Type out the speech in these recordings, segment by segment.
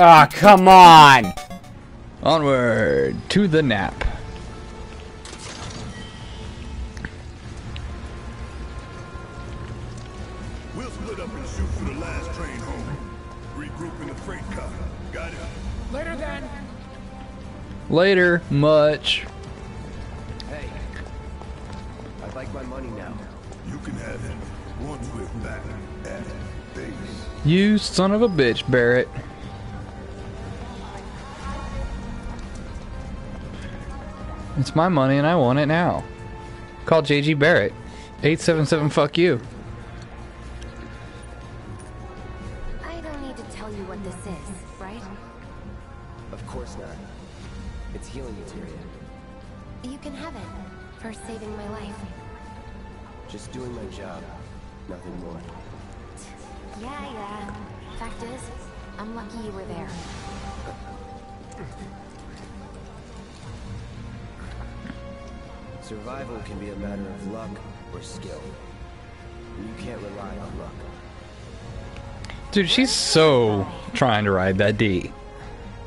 Ah, oh, come on! Onward to the nap. We'll split up and shoot for the last train home. Regroup in the freight car. Got it? Later then. Later, much. Hey, I'd like my money now. You can have it once we're back at base. You son of a bitch, Barrett. It's my money and I want it now. Call JG Barrett. 877 fuck you. I don't need to tell you what this is, right? Of course not. It's healing materia. You can have it for saving my life. Just doing my job. Nothing more. Yeah, yeah. Fact is, I'm lucky you were there. Survival can be a matter of luck or skill. You can't rely on luck. Dude, she's so trying to ride that D.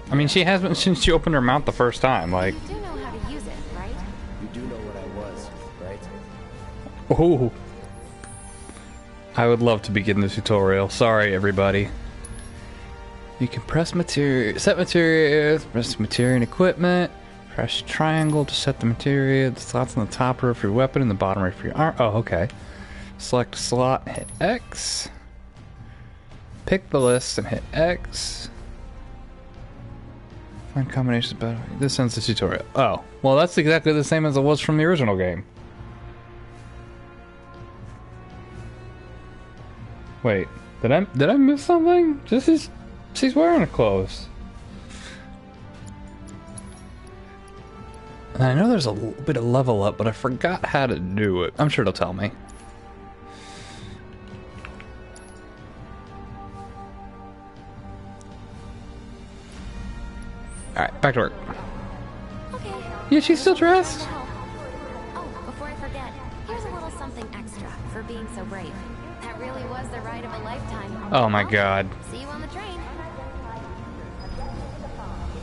I mean, she has been since she opened her mouth the first time. Like, You do know how to use it, right? You do know what I was, right? oh. I would love to begin the tutorial. Sorry, everybody. You can press material, set materials, press material and equipment, press triangle to set the material, the slots on the top row for your weapon and the bottom row for your arm. Oh, okay. Select slot, hit X. Pick the list and hit X. Find combinations better. This ends the tutorial. Oh, well, that's exactly the same as it was from the original game. Wait, did I did I miss something? Just is she's wearing her clothes. And I know there's a little bit of level up, but I forgot how to do it. I'm sure it'll tell me. Alright, back to work. Okay. Yeah, she's still dressed. Oh, before I forget, here's a little something extra for being so brave. That really was the ride of a lifetime. Oh my god. See you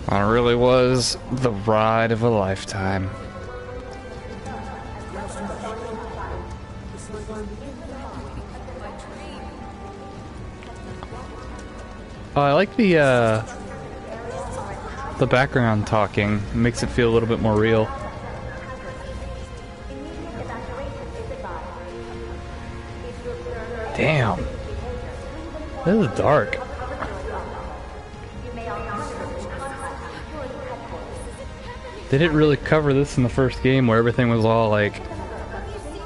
That really was the ride of a lifetime. Oh, I like the uh, the background talking. It makes it feel a little bit more real. Damn. This is dark. They didn't really cover this in the first game where everything was all like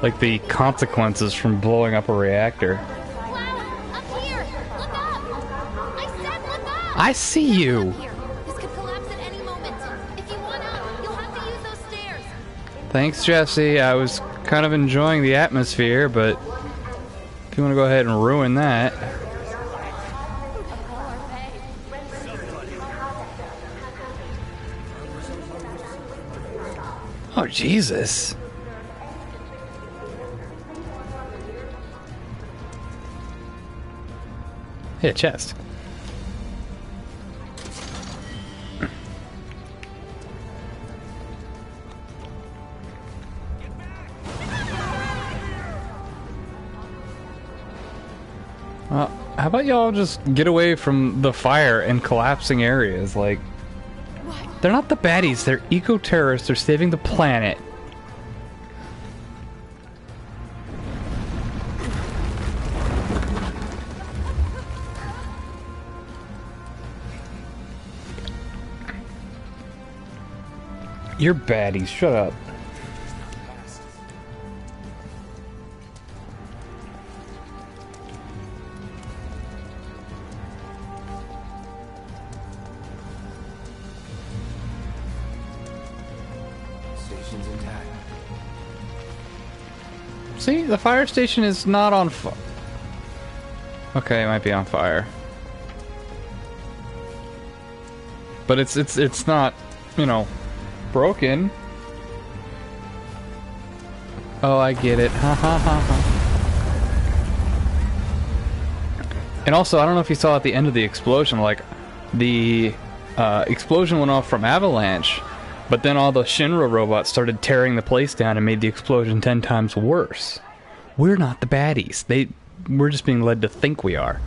like the consequences from blowing up a reactor. Wow! Up here! Look up! I said look up! I see you. This could collapse at any moment. If you want up, you'll have to use those stairs. Thanks, Jesse. I was kind of enjoying the atmosphere, but if you want to go ahead and ruin that. Jesus. Hey, a chest. Well, how about y'all just get away from the fire and collapsing areas? Like, they're not the baddies, they're eco terrorists, they're saving the planet. You're baddies, shut up. The fire station is not on fire. Okay, it might be on fire. But it's it's it's not, you know, broken. Oh, I get it. Ha ha ha ha. And also, I don't know if you saw at the end of the explosion, like, the uh, explosion went off from Avalanche, but then all the Shinra robots started tearing the place down and made the explosion ten times worse. We're not the baddies. They, we're just being led to think we are.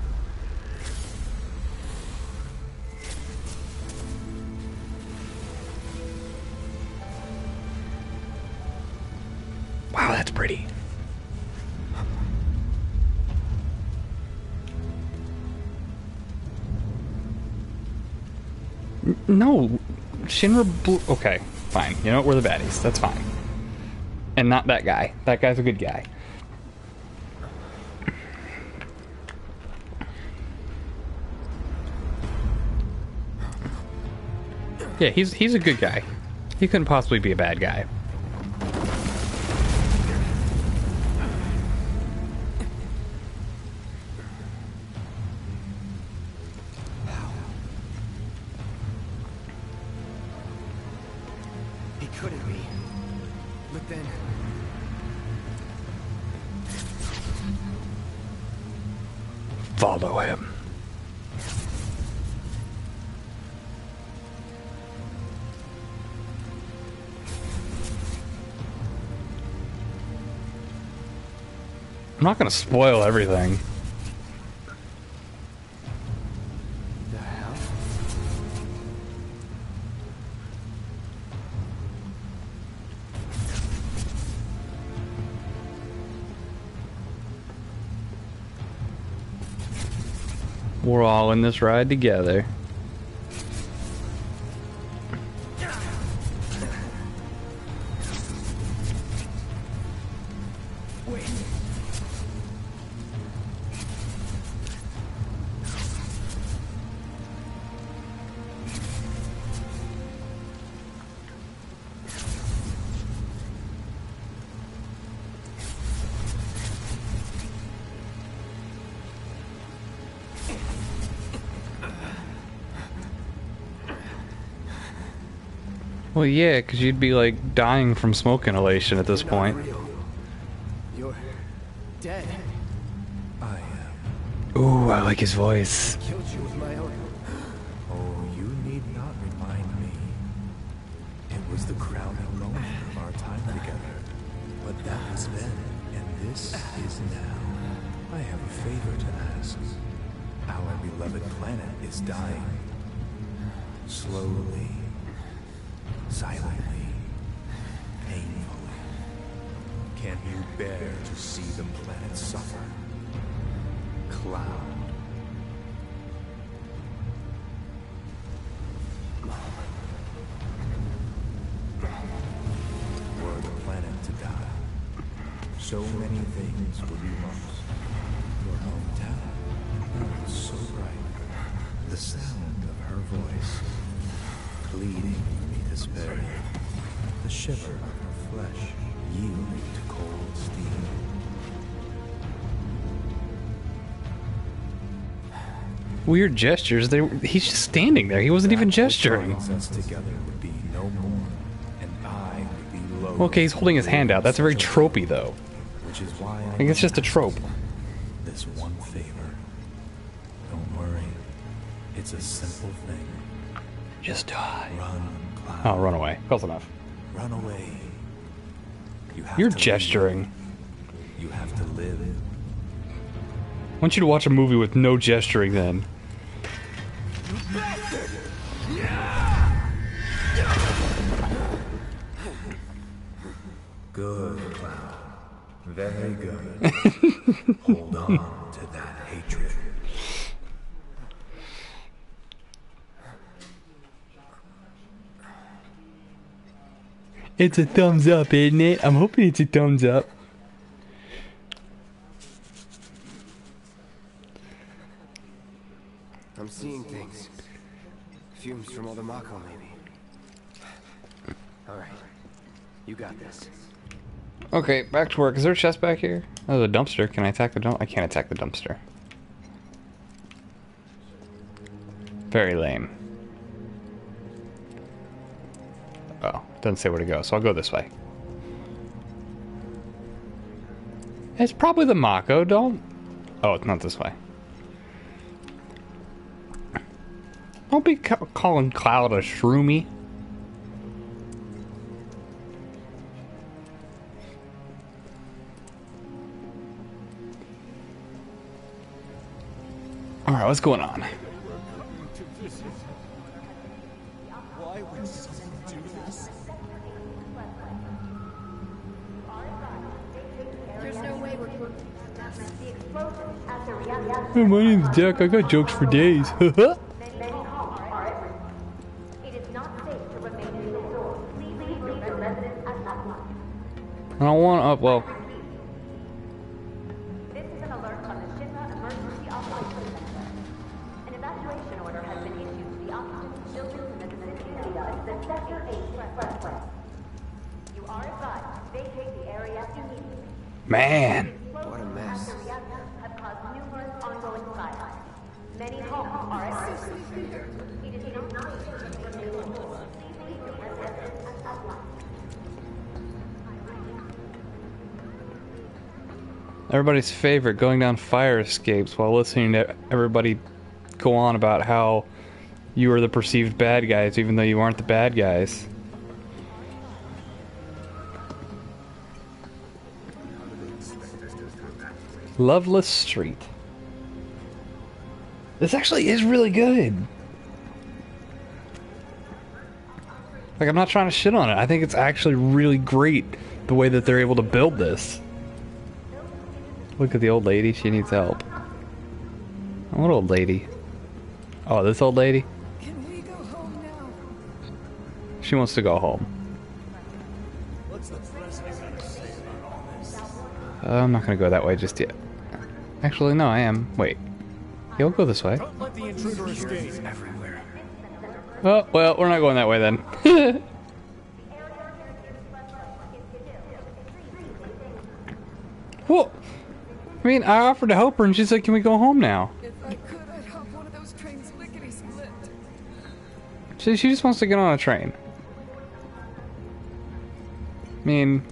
Wow, that's pretty. No, Shinra Blue. Okay, fine. You know what? We're the baddies. That's fine. And not that guy. That guy's a good guy. Yeah, he's he's a good guy. He couldn't possibly be a bad guy. He couldn't be. But then, Follow him. Not gonna spoil everything. We're all in this ride together. Well, yeah, because you'd be like dying from smoke inhalation at this Not point. real. You're dead. I am. Ooh, I like his voice. Killed you with my own. Oh, you need not remind me. It was the crowning moment of our time together. But that was then, and this is now. I have a favor to ask. Our beloved planet is dying. Slowly. Silently. Painfully. Can you bear to see the planet suffer? Cloud. Weird gestures. They, he's just standing there. He wasn't even gesturing. binds us together would be no more, and I would be low. Okay, he's holding his hand out. That's a very tropey, though. Which is why I think it's just a trope. This one favor. Don't worry. It's a simple thing. Just die. Run. Oh, run away. Close enough. Run away. You to gesturing. Live. You have to live. I want you to watch a movie with no gesturing then. Good, Cloud. Very good. Hold on to that hatred. It's a thumbs up, isn't it? I'm hoping it's a thumbs up. I'm seeing things. Fumes from all the Mako, maybe. Alright. You got this. Okay, back to work. Is there a chest back here? Oh, there's a dumpster. Can I attack the dump? I can't attack the dumpster. Very lame. Oh, doesn't say where to go, so I'll go this way. It's probably the Mako. Don't. Oh, it's not this way. Don't be ca- calling Cloud a shroomy. All right, what's going on? There's no way we're Hey, my name's Jack. I got jokes for days. It is not safe to remain indoors. Please leave the residence at that I don't want to. well, Everybody's favorite going down fire escapes while listening to everybody go on about how you are the perceived bad guys, even though you aren't the bad guys. Loveless Street. This actually is really good. Like, I'm not trying to shit on it. I think it's actually really great the way that they're able to build this. Look at the old lady. She needs help. What old lady? Oh, this old lady? Can we go home now? She wants to go home. Uh, I'm not gonna go that way just yet. Actually, no, I am. Wait. Yeah, we'll go this way. Let the intruder escape. Oh, well, we're not going that way then. well, I mean, I offered to help her and she said, can we go home now? If I could, I'd hop one of those trains lickety split. She, she just wants to get on a train. I mean,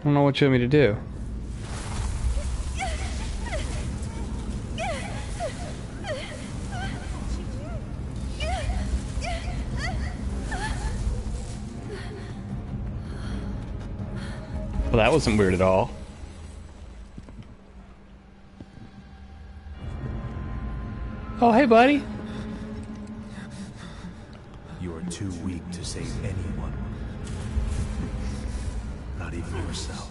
I don't know what you want me to do. Well, that wasn't weird at all. Oh, hey, buddy. You are too weak to save anyone. Not even yourself.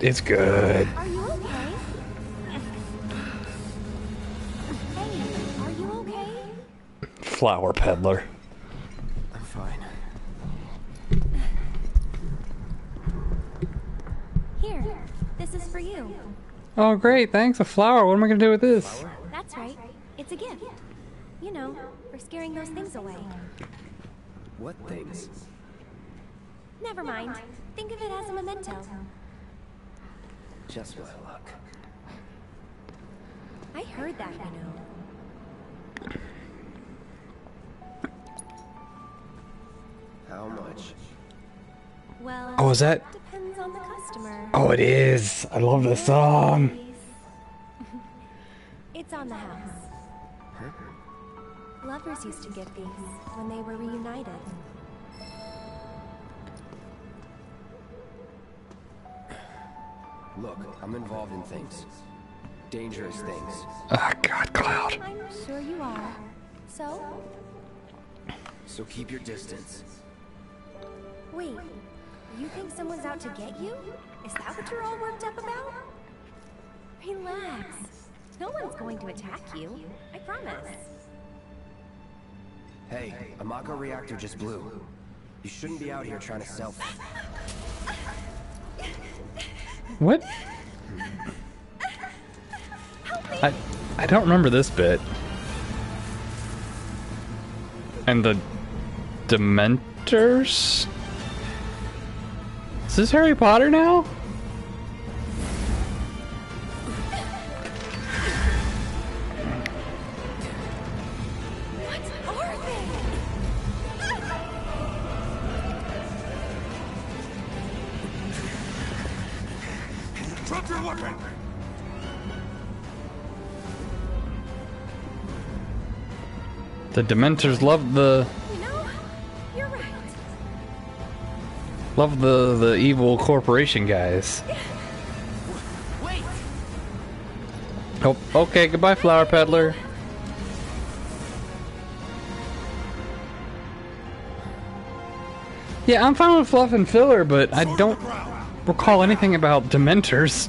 It's good. Are you okay? Hey, are you okay? Flower peddler. I'm fine. Here, this is for you. Oh, great. Thanks. A flower. What am I going to do with this? That's right. It's a gift. You know, for scaring those things away. What things? Never mind. Think of it as a memento. Just my luck. I heard that, you know. How much? Well, Oh, is that? depends on the customer. Oh, it is. I love this song. It's on the house. Lovers used to get these when they were reunited. Look, I'm involved in things. Dangerous things. Oh, God, Cloud. I'm sure you are. So, So keep your distance. wait. You think someone's out to get you? Is that what you're all worked up about? Relax. No one's going to attack you. I promise. Hey, a Mako reactor just blew. You shouldn't be out here trying to sell. What? I I don't remember this bit. And the Dementors? Is this Harry Potter now? The Dementors love the love the the evil corporation guys. Wait! Oh, okay. Goodbye, flower peddler. Yeah, I'm fine with fluff and filler, but I don't recall anything about Dementors.